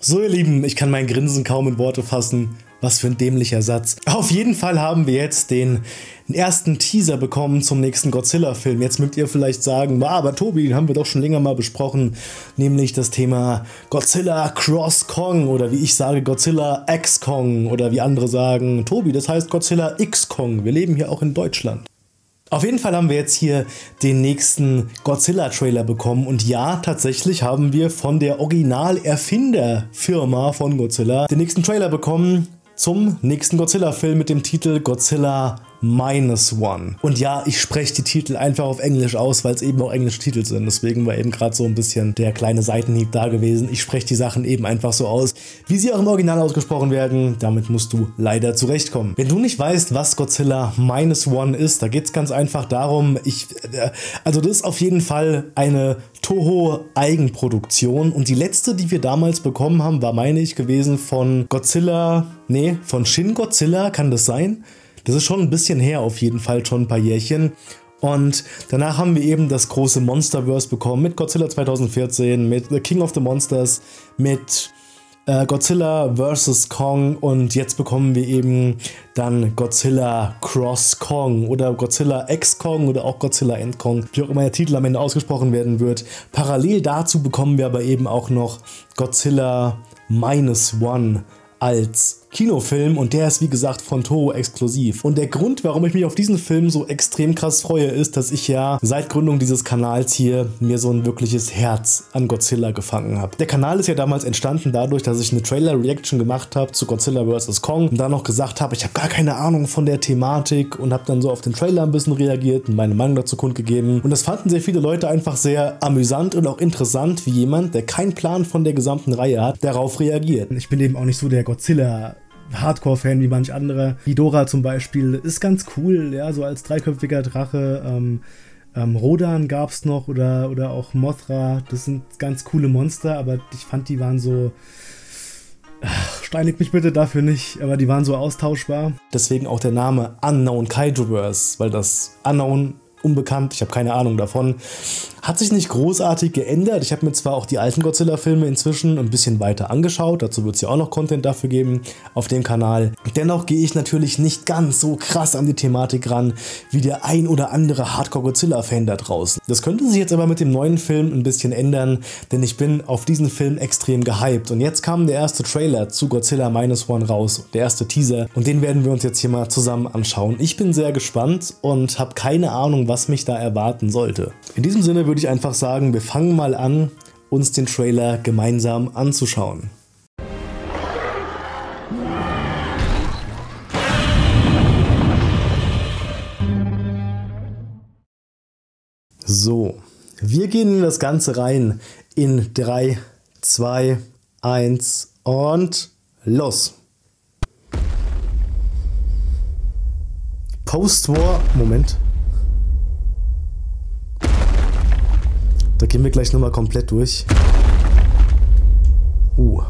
So ihr Lieben, ich kann mein Grinsen kaum in Worte fassen. Was für ein dämlicher Satz. Auf jeden Fall haben wir jetzt den ersten Teaser bekommen zum nächsten Godzilla-Film. Jetzt mögt ihr vielleicht sagen, aber Tobi, den haben wir doch schon länger mal besprochen, nämlich das Thema Godzilla Cross Kong oder wie ich sage, Godzilla X Kong oder wie andere sagen, Tobi, das heißt Godzilla X Kong. Wir leben hier auch in Deutschland. Auf jeden Fall haben wir jetzt hier den nächsten Godzilla-Trailer bekommen. Und ja, tatsächlich haben wir von der Original-Erfinder-Firma von Godzilla den nächsten Trailer bekommen zum nächsten Godzilla-Film mit dem Titel Godzilla Minus One. Und ja, ich spreche die Titel einfach auf Englisch aus, weil es eben auch englische Titel sind. Deswegen war eben gerade so ein bisschen der kleine Seitenhieb da gewesen. Ich spreche die Sachen eben einfach so aus, wie sie auch im Original ausgesprochen werden. Damit musst du leider zurechtkommen. Wenn du nicht weißt, was Godzilla Minus One ist, da geht es ganz einfach darum, ich, äh, also das ist auf jeden Fall eine Toho Eigenproduktion und die letzte, die wir damals bekommen haben, war meine ich gewesen von Godzilla, nee, von Shin Godzilla, kann das sein? Das ist schon ein bisschen her, auf jeden Fall schon ein paar Jährchen. Und danach haben wir eben das große Monsterverse bekommen mit Godzilla 2014, mit The King of the Monsters, mit äh, Godzilla vs. Kong und jetzt bekommen wir eben dann Godzilla Cross Kong oder Godzilla X Kong oder auch Godzilla End Kong, wie auch immer der Titel am Ende ausgesprochen werden wird. Parallel dazu bekommen wir aber eben auch noch Godzilla Minus One als Kinofilm und der ist wie gesagt von Toho exklusiv. Und der Grund, warum ich mich auf diesen Film so extrem krass freue, ist, dass ich ja seit Gründung dieses Kanals hier mir so ein wirkliches Herz an Godzilla gefangen habe. Der Kanal ist ja damals entstanden dadurch, dass ich eine Trailer-Reaction gemacht habe zu Godzilla vs. Kong und dann noch gesagt habe, ich habe gar keine Ahnung von der Thematik und habe dann so auf den Trailer ein bisschen reagiert und meine Meinung dazu kundgegeben. Und das fanden sehr viele Leute einfach sehr amüsant und auch interessant, wie jemand, der keinen Plan von der gesamten Reihe hat, darauf reagiert. Ich bin eben auch nicht so der Godzilla Hardcore-Fan wie manch andere. Ghidorah zum Beispiel ist ganz cool, ja, so als dreiköpfiger Drache. Ähm, ähm, Rodan gab es noch oder, oder auch Mothra. Das sind ganz coole Monster, aber ich fand, die waren so. Ach, steinigt mich bitte dafür nicht, aber die waren so austauschbar. Deswegen auch der Name Unknown Kaijuverse, weil das Unknown unbekannt, ich habe keine Ahnung davon. Hat sich nicht großartig geändert. Ich habe mir zwar auch die alten Godzilla-Filme inzwischen ein bisschen weiter angeschaut, dazu wird es ja auch noch Content dafür geben auf dem Kanal. Dennoch gehe ich natürlich nicht ganz so krass an die Thematik ran wie der ein oder andere Hardcore-Godzilla-Fan da draußen. Das könnte sich jetzt aber mit dem neuen Film ein bisschen ändern, denn ich bin auf diesen Film extrem gehypt. Und jetzt kam der erste Trailer zu Godzilla Minus One raus, der erste Teaser, und den werden wir uns jetzt hier mal zusammen anschauen. Ich bin sehr gespannt und habe keine Ahnung, was mich da erwarten sollte. In diesem Sinne würde ich einfach sagen, wir fangen mal an, uns den Trailer gemeinsam anzuschauen. So, wir gehen in das Ganze rein in 3, 2, 1 und los. Post-War, Moment. Gehen wir gleich nochmal komplett durch. Uh.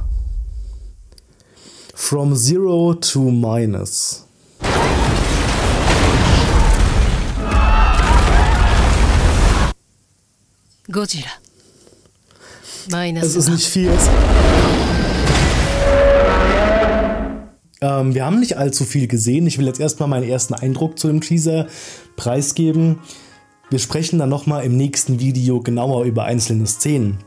From Zero to Minus. Godzilla. Minus. Es ist nicht viel. Ähm, wir haben nicht allzu viel gesehen. Ich will jetzt erstmal meinen ersten Eindruck zu dem Teaser preisgeben. Wir sprechen dann nochmal im nächsten Video genauer über einzelne Szenen.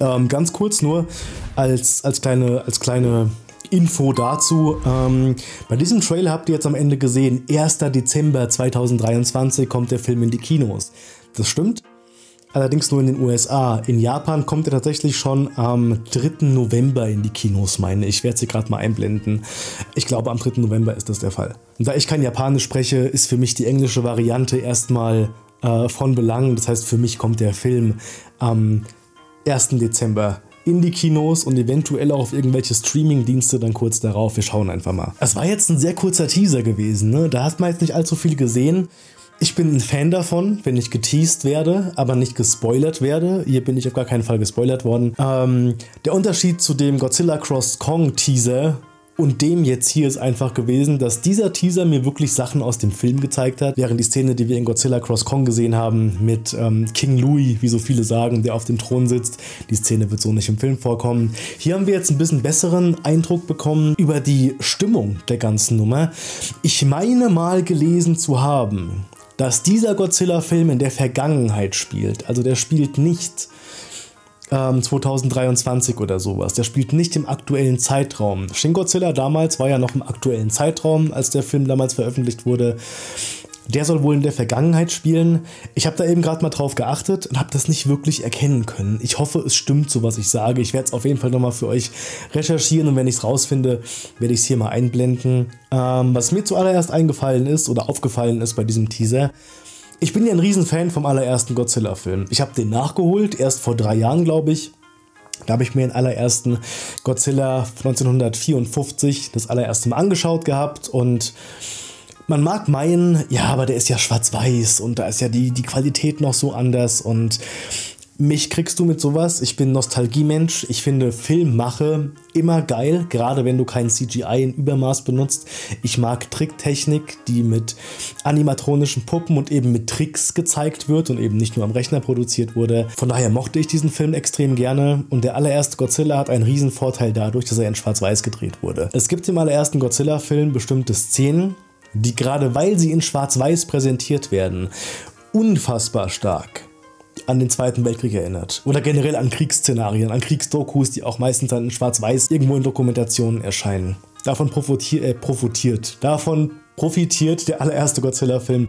Ähm, ganz kurz nur als, als, kleine, als kleine Info dazu. Ähm, bei diesem Trailer habt ihr jetzt am Ende gesehen, 1. Dezember 2023 kommt der Film in die Kinos. Das stimmt. Allerdings nur in den USA. In Japan kommt er tatsächlich schon am 3. November in die Kinos, meine ich. Ich werde sie gerade mal einblenden. Ich glaube, am 3. November ist das der Fall. Und da ich kein Japanisch spreche, ist für mich die englische Variante erstmal äh, von Belang. Das heißt, für mich kommt der Film am 1. Dezember in die Kinos und eventuell auch auf irgendwelche Streaming-Dienste dann kurz darauf. Wir schauen einfach mal. Es war jetzt ein sehr kurzer Teaser gewesen, ne? Da hat man jetzt nicht allzu viel gesehen. Ich bin ein Fan davon, wenn ich geteased werde, aber nicht gespoilert werde. Hier bin ich auf gar keinen Fall gespoilert worden. Ähm, der Unterschied zu dem Godzilla Cross Kong Teaser und dem jetzt hier ist einfach gewesen, dass dieser Teaser mir wirklich Sachen aus dem Film gezeigt hat, während die Szene, die wir in Godzilla Cross Kong gesehen haben, mit ähm, King Louis, wie so viele sagen, der auf dem Thron sitzt, die Szene wird so nicht im Film vorkommen. Hier haben wir jetzt ein bisschen besseren Eindruck bekommen über die Stimmung der ganzen Nummer. Ich meine mal gelesen zu haben, dass dieser Godzilla-Film in der Vergangenheit spielt. Also der spielt nicht ähm, 2023 oder sowas. Der spielt nicht im aktuellen Zeitraum. Shin Godzilla damals war ja noch im aktuellen Zeitraum, als der Film damals veröffentlicht wurde. Der soll wohl in der Vergangenheit spielen. Ich habe da eben gerade mal drauf geachtet und habe das nicht wirklich erkennen können. Ich hoffe, es stimmt so, was ich sage. Ich werde es auf jeden Fall nochmal für euch recherchieren und wenn ich es rausfinde, werde ich es hier mal einblenden. Ähm, was mir zuallererst eingefallen ist oder aufgefallen ist bei diesem Teaser, ich bin ja ein Riesenfan vom allerersten Godzilla-Film. Ich habe den nachgeholt, erst vor drei Jahren, glaube ich. Da habe ich mir den allerersten Godzilla 1954 das allererste Mal angeschaut gehabt und man mag meinen, ja, aber der ist ja schwarz-weiß und da ist ja die, die Qualität noch so anders und mich kriegst du mit sowas. Ich bin Nostalgiemensch. Ich finde Filmmache immer geil, gerade wenn du kein CGI in Übermaß benutzt. Ich mag Tricktechnik, die mit animatronischen Puppen und eben mit Tricks gezeigt wird und eben nicht nur am Rechner produziert wurde. Von daher mochte ich diesen Film extrem gerne und der allererste Godzilla hat einen riesen Vorteil dadurch, dass er in Schwarz-Weiß gedreht wurde. Es gibt im allerersten Godzilla-Film bestimmte Szenen, die gerade weil sie in Schwarz-Weiß präsentiert werden, unfassbar stark an den Zweiten Weltkrieg erinnert. Oder generell an Kriegsszenarien, an Kriegsdokus, die auch meistens dann in Schwarz-Weiß irgendwo in Dokumentationen erscheinen. Davon profitiert, äh, profitiert. Davon profitiert der allererste Godzilla-Film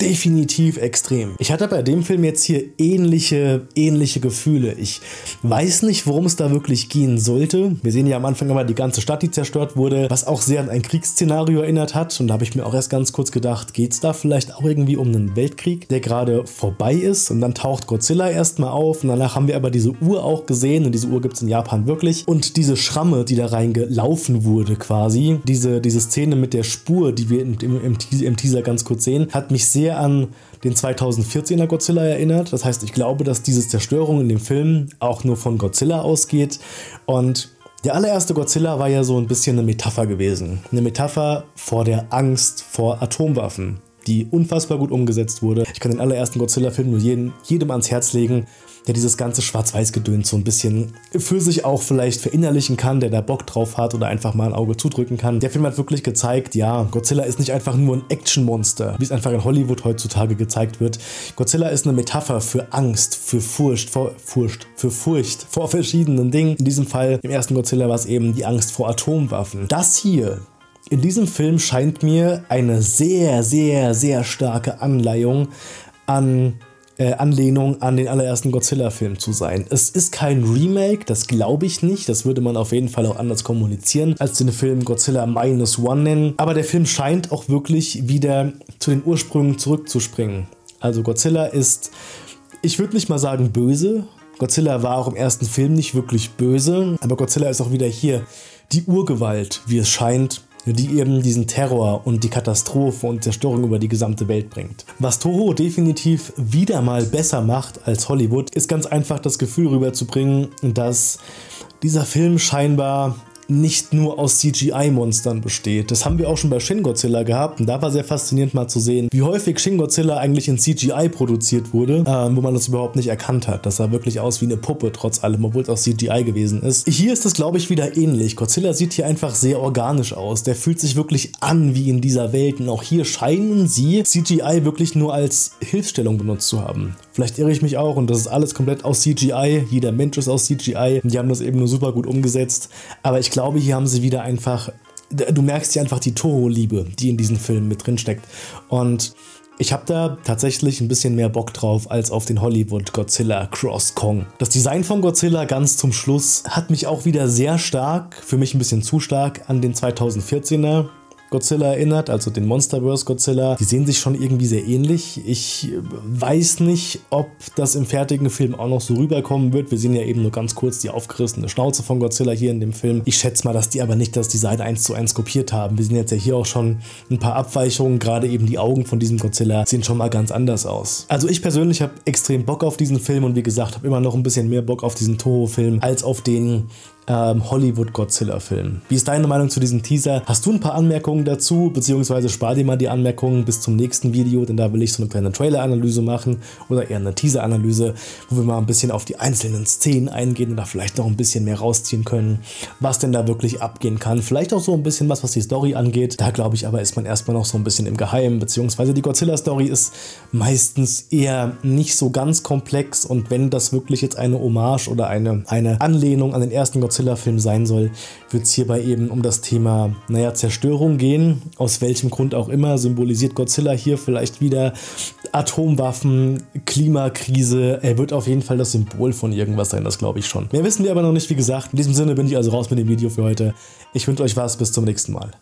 definitiv extrem. Ich hatte bei dem Film jetzt hier ähnliche, ähnliche Gefühle. Ich weiß nicht, worum es da wirklich gehen sollte. Wir sehen ja am Anfang immer die ganze Stadt, die zerstört wurde, was auch sehr an ein Kriegsszenario erinnert hat. Und da habe ich mir auch erst ganz kurz gedacht, geht es da vielleicht auch irgendwie um einen Weltkrieg, der gerade vorbei ist? Und dann taucht Godzilla erstmal auf und danach haben wir aber diese Uhr auch gesehen und diese Uhr gibt es in Japan wirklich. Und diese Schramme, die da reingelaufen wurde quasi, diese, diese Szene mit der Spur, die wir im, im, im Teaser ganz kurz sehen, hat mich sehr sehr an den 2014er Godzilla erinnert. Das heißt, ich glaube, dass diese Zerstörung in dem Film auch nur von Godzilla ausgeht. Und der allererste Godzilla war ja so ein bisschen eine Metapher gewesen. Eine Metapher vor der Angst vor Atomwaffen, die unfassbar gut umgesetzt wurde. Ich kann den allerersten Godzilla-Film nur jedem, jedem ans Herz legen der dieses ganze Schwarz-Weiß-Gedöns so ein bisschen für sich auch vielleicht verinnerlichen kann, der da Bock drauf hat oder einfach mal ein Auge zudrücken kann. Der Film hat wirklich gezeigt, ja, Godzilla ist nicht einfach nur ein Actionmonster, wie es einfach in Hollywood heutzutage gezeigt wird. Godzilla ist eine Metapher für Angst, für Furcht, vor, Furcht, für Furcht vor verschiedenen Dingen. In diesem Fall, im ersten Godzilla war es eben die Angst vor Atomwaffen. Das hier in diesem Film scheint mir eine sehr, sehr, sehr starke Anleihung an äh, Anlehnung an den allerersten Godzilla-Film zu sein. Es ist kein Remake, das glaube ich nicht. Das würde man auf jeden Fall auch anders kommunizieren, als den Film Godzilla Minus One nennen. Aber der Film scheint auch wirklich wieder zu den Ursprüngen zurückzuspringen. Also Godzilla ist, ich würde nicht mal sagen böse. Godzilla war auch im ersten Film nicht wirklich böse, aber Godzilla ist auch wieder hier die Urgewalt, wie es scheint, die eben diesen Terror und die Katastrophe und Zerstörung über die gesamte Welt bringt. Was Toho definitiv wieder mal besser macht als Hollywood, ist ganz einfach das Gefühl rüberzubringen, dass dieser Film scheinbar nicht nur aus CGI-Monstern besteht. Das haben wir auch schon bei Shin Godzilla gehabt und da war sehr faszinierend mal zu sehen, wie häufig Shin Godzilla eigentlich in CGI produziert wurde, äh, wo man das überhaupt nicht erkannt hat. Das sah wirklich aus wie eine Puppe trotz allem, obwohl es auch CGI gewesen ist. Hier ist das glaube ich wieder ähnlich. Godzilla sieht hier einfach sehr organisch aus. Der fühlt sich wirklich an wie in dieser Welt und auch hier scheinen sie CGI wirklich nur als Hilfsstellung benutzt zu haben. Vielleicht irre ich mich auch und das ist alles komplett aus CGI. Jeder Mensch ist aus CGI. Die haben das eben nur super gut umgesetzt. Aber ich glaube, hier haben sie wieder einfach. Du merkst hier einfach die Toho-Liebe, die in diesem Film mit drin steckt. Und ich habe da tatsächlich ein bisschen mehr Bock drauf als auf den Hollywood Godzilla Cross Kong. Das Design von Godzilla ganz zum Schluss hat mich auch wieder sehr stark, für mich ein bisschen zu stark, an den 2014er Godzilla erinnert, also den Monsterverse Godzilla. Die sehen sich schon irgendwie sehr ähnlich. Ich weiß nicht, ob das im fertigen Film auch noch so rüberkommen wird. Wir sehen ja eben nur ganz kurz die aufgerissene Schnauze von Godzilla hier in dem Film. Ich schätze mal, dass die aber nicht das Design eins zu eins kopiert haben. Wir sehen jetzt ja hier auch schon ein paar Abweichungen. Gerade eben die Augen von diesem Godzilla sehen schon mal ganz anders aus. Also ich persönlich habe extrem Bock auf diesen Film und wie gesagt, habe immer noch ein bisschen mehr Bock auf diesen Toho-Film als auf den ähm, Hollywood-Godzilla-Film. Wie ist deine Meinung zu diesem Teaser? Hast du ein paar Anmerkungen dazu, beziehungsweise spar dir mal die Anmerkungen bis zum nächsten Video, denn da will ich so eine kleine Trailer-Analyse machen oder eher eine Teaser-Analyse, wo wir mal ein bisschen auf die einzelnen Szenen eingehen und da vielleicht noch ein bisschen mehr rausziehen können, was denn da wirklich abgehen kann. Vielleicht auch so ein bisschen was, was die Story angeht. Da glaube ich aber, ist man erstmal noch so ein bisschen im Geheimen, beziehungsweise die Godzilla-Story ist meistens eher nicht so ganz komplex und wenn das wirklich jetzt eine Hommage oder eine, eine Anlehnung an den ersten Godzilla-Film sein soll, wird es hierbei eben um das Thema, naja, Zerstörung gehen. Aus welchem Grund auch immer symbolisiert Godzilla hier vielleicht wieder Atomwaffen, Klimakrise. Er wird auf jeden Fall das Symbol von irgendwas sein, das glaube ich schon. Mehr wissen wir aber noch nicht, wie gesagt. In diesem Sinne bin ich also raus mit dem Video für heute. Ich wünsche euch was, bis zum nächsten Mal.